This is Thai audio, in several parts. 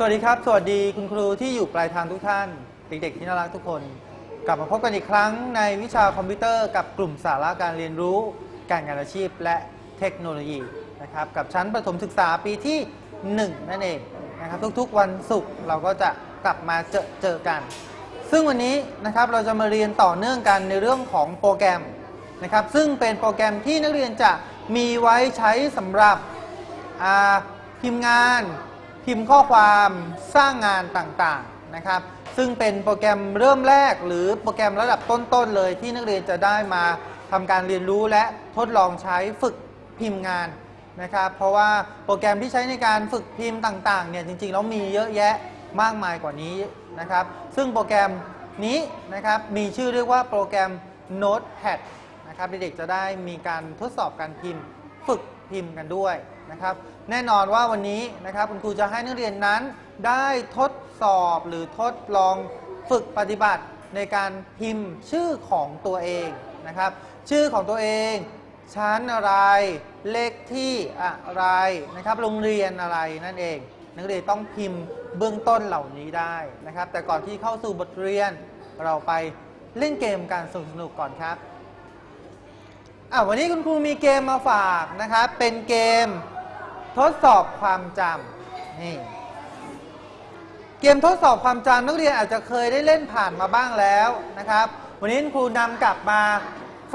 สวัสดีครับ สวัสดีคุณครูที่อยู่ปลายทางทุกท่าน เด็กๆที่น่ารักทุกคน กลับมาพบกันอีกครั้งในวิชาคอมพิวเตอร์กับกลุ่มสาระการเรียนรู้ การงานอาชีพและเทคโนโลยีนะครับกับชั้นประถมศึกษาปีที่ 1 นั่นเองนะครับทุกๆวันศุกร์เราก็จะกลับมาเจอเจอกัน ซึ่งวันนี้นะครับเราจะมาเรียนต่อเนื่องกันในเรื่องของโปรแกรมนะครับซึ่งเป็นโปรแกรมที่นักเรียนจะมีไว้ใช้สำหรับพิมพ์งาน พิมพ์ข้อความสร้างงานต่างๆนะครับ ซึ่งเป็นโปรแกรมเริ่มแรก หรือโปรแกรมระดับต้นๆเลย ที่นักเรียนจะได้มาทำการเรียนรู้และทดลองใช้ฝึกพิมพ์งานนะครับเพราะว่าโปรแกรมที่ใช้ในการฝึกพิมพ์ต่างๆเนี่ยจริงๆแล้วมีเยอะแยะมากมายกว่านี้นะครับ ซึ่งโปรแกรมนี้นะครับมีชื่อเรียกว่าโปรแกรม Notepad นะครับเด็กๆจะได้มีการทดสอบการพิมพ์ ฝึก พิมพ์กันด้วยนะครับ แน่นอนว่าวันนี้นะครับคุณครูจะให้นักเรียนนั้นได้ทดสอบหรือทดลองฝึกปฏิบัติในการพิมพ์ชื่อของตัวเองนะครับ ชื่อของตัวเองชั้นอะไร เลขที่อะไรนะครับ โรงเรียนอะไรนั่นเอง นักเรียนต้องพิมพ์เบื้องต้นเหล่านี้ได้นะครับ แต่ก่อนที่เข้าสู่บทเรียนเราไปเล่นเกมการสนุกๆก่อนครับ อะวันนี้คุณครูมีเกมมาฝากนะครับ เป็นเกมทดสอบความจำนี่เกมทดสอบความจำนักเรียนอาจจะเคยได้เล่นผ่านมาบ้างแล้วนะครับ วันนี้คุณครูนำกลับมา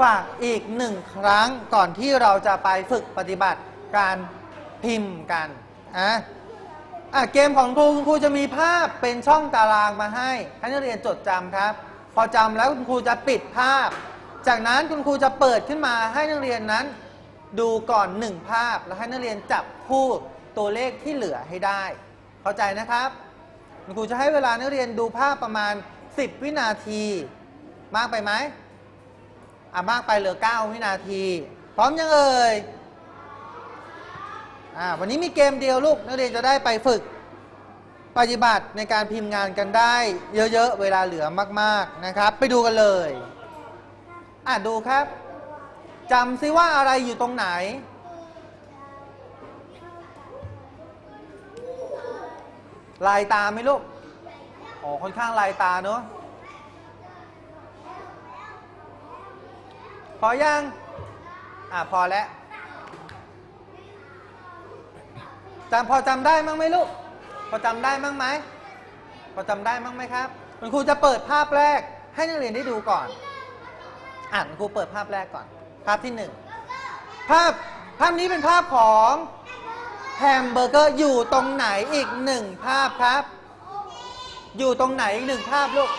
ฝากอีกหนึ่งครั้งก่อนที่เราจะไปฝึกปฏิบัติการพิมพ์กันอะอะเกมของครูคุณครูจะมีภาพเป็นช่องตารางมาให้ให้นักเรียนจดจำครับ พอจำแล้วคุณครูจะปิดภาพ จากนั้นคุณครูจะเปิดขึ้นมาให้นักเรียนนั้น ดูก่อนหนึ่งภาพ แล้วให้นักเรียนจับคู่ตัวเลขที่เหลือให้ได้ เข้าใจนะครับ คุณครูจะให้เวลานักเรียนดูภาพประมาณ 10 วินาที มากไปไหมอะมากไปเหลือ 9 วินาที พร้อมยังเอ่ยอ่าวันนี้มีเกมเดียวลูกนักเรียนจะได้ไปฝึกปฏิบัติในการพิมพ์งานกันได้ เยอะๆ เวลาเหลือมาก ๆ นะครับ ไปดูกันเลย อะดูครับจำซิว่าอะไรอยู่ตรงไหน ลายตาไหมลูกอ๋อค่อนข้างลายตาเนอะพอยัง อะพอแล้วจำพอจำได้มั้งไหมลูก พอจำได้มั้งไหม พอจำได้มั้งไหมครับ คุณครูจะเปิดภาพแรกให้นักเรียนได้ดูก่อน อ่านครูเปิดภาพแรกก่อน ภาพที่หนึ่งภาพภาพนี้เป็นภาพของแฮมเบอร์เกอร์อยู่ตรงไหนอีกหนึ่งภาพครับ อยู่ตรงไหนอีกหนึ่งภาพลูก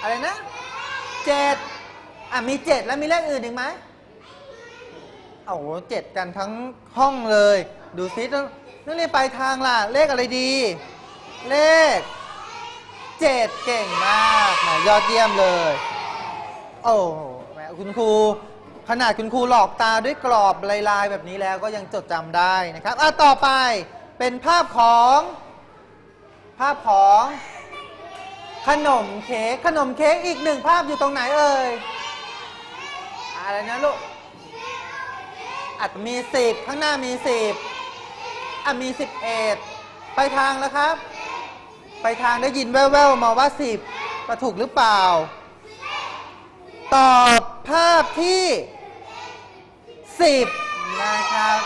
อะไรนะเจ็ดอะมีเจ็ดแล้วมีเลขอื่นอีกไหมโอ้โหเจ็ดกันทั้งห้องเลย ดูซิต้องนักเรียนไปลายทางล่ะ เลขอะไรดี เลขเจ็ดเก่งมากนะยอดเยี่ยมเลย โอ้แหมคุณครูขนาดคุณครูหลอกตาด้วยกรอบลายๆ แบบนี้แล้วก็ยังจดจำได้นะครับอะต่อไปเป็นภาพของ ภาพของขนมเค้กขนมเค้กอีกหนึ่งภาพอยู่ตรงไหนเอ่ยอะไรนะลูกอาจจะมีสิบข้างหน้ามีสิบอะมีสิบเอ็ดไปทางแล้วครับ ไปทางได้ยินแว่วๆมาว่าสิบก็ถูกหรือเปล่า ตอบภาพที่ 10 นะครับ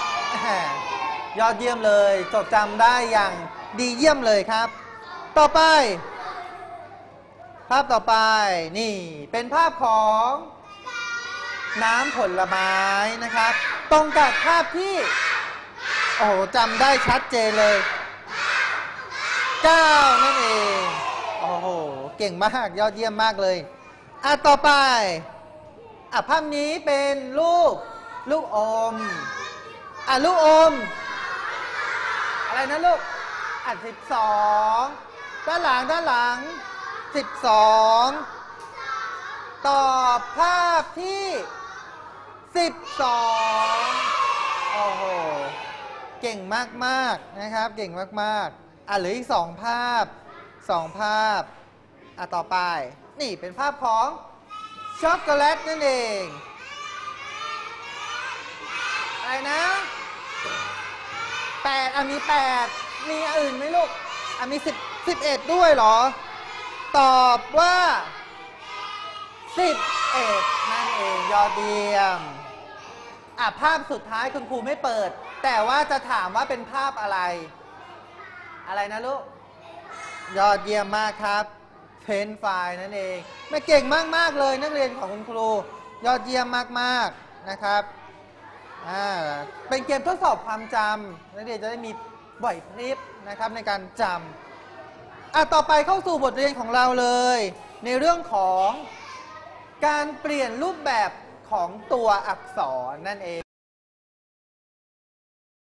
ยอดเยี่ยมเลย จดจำได้อย่างดีเยี่ยมเลยครับ ต่อไป ภาพต่อไปนี่เป็นภาพของน้ำผลไม้นะครับ ตรงกับภาพที่ โอ้โหจำได้ชัดเจนเลย 9 นั่นเอง โอ้โห เก่งมาก ยอดเยี่ยมมากเลย อะต่อไปอะภาพนี้เป็นลูกลูกอมอะลูกอม อะไรนะลูกอะสิบสองด้านหลังด้านหลังสิบสองตอบภาพที่สิบสองโอ้โหเก่งมากๆนะครับเก่งมากๆอะเหลืออีกสองภาพสองภาพอะต่อไป นี่เป็นภาพของช็อกโกแลตนั่นเอง อะไรนะแปดอะมีแปดมีอื่นไหมลูกอะมีสิบสิบเอ็ดด้วยเหรอ ตอบว่าสิบเอ็ดนั่นเองยอดเยี่ยมอะภาพสุดท้ายคุณครูไม่เปิด แต่ว่าจะถามว่าเป็นภาพอะไร อะไรนะลูก ยอดเยี่ยมมากครับ เพนไฟล์นั่นเองไม่เก่งมาก ๆ เลยนักเรียนของคุณครู ยอดเยี่ยมมาก ๆ นะครับอ่าเป็นเกมทดสอบความจำนักเรียนจะได้มีบ่อยพริบนะครับในการจำอะต่อไปเข้าสู่บทเรียนของเราเลย ในเรื่องของการเปลี่ยนรูปแบบของตัวอักษรนั่นเอง